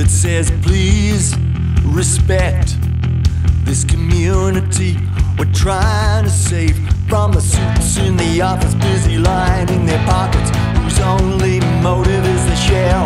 that says, please respect this community. We're trying to save from the suits in the office busy lining their pockets, whose only motive is the shareholders'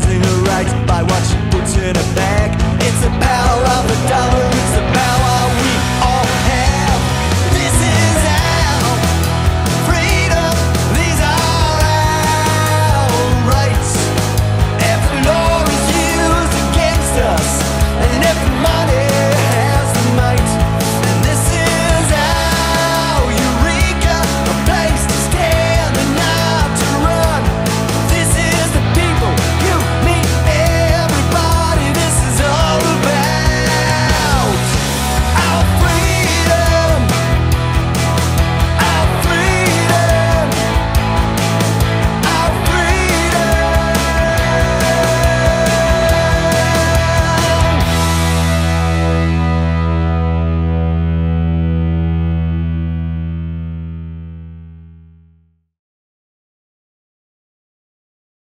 criticizing her right by what she puts in her bag. It's the power of a dollar.